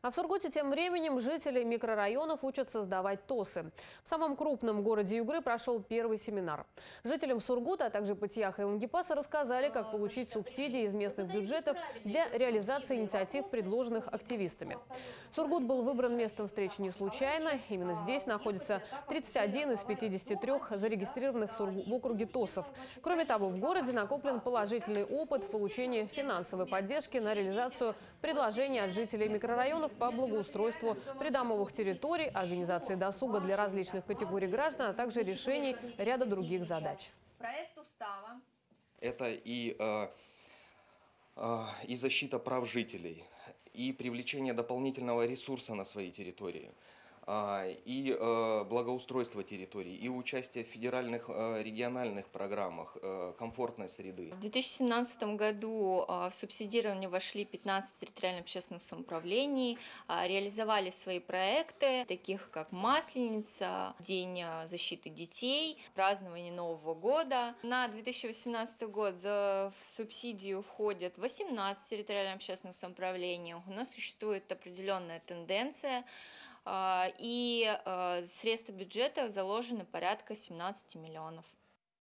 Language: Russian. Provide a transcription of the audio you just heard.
А в Сургуте тем временем жители микрорайонов учатся сдавать ТОСы. В самом крупном городе Югры прошел первый семинар. Жителям Сургута, а также Патияха и Лангепаса рассказали, как получить субсидии из местных бюджетов для реализации инициатив, предложенных активистами. Сургут был выбран местом встречи не случайно. Именно здесь находится 31 из 53 зарегистрированных в округе ТОСов. Кроме того, в городе накоплен положительный опыт в получении финансовой поддержки на реализацию предложений от жителей микрорайонов по благоустройству придомовых территорий, организации досуга для различных категорий граждан, а также решений ряда других задач. Проект устава Это и, э, э, и защита прав жителей, и привлечение дополнительного ресурса на своей территории, и э, благоустройство территорий, и участие в федеральных э, региональных программах э, комфортной среды. В 2017 году а, в субсидирование вошли 15 территориальных общественных самоуправлений, а, реализовали свои проекты, таких как Масленица, День а, защиты детей, празднование Нового года. На 2018 год в субсидию входят 18 территориальных общественных самоуправлений. У нас существует определенная тенденция, а, и а, средства бюджета заложены порядка 17 миллионов.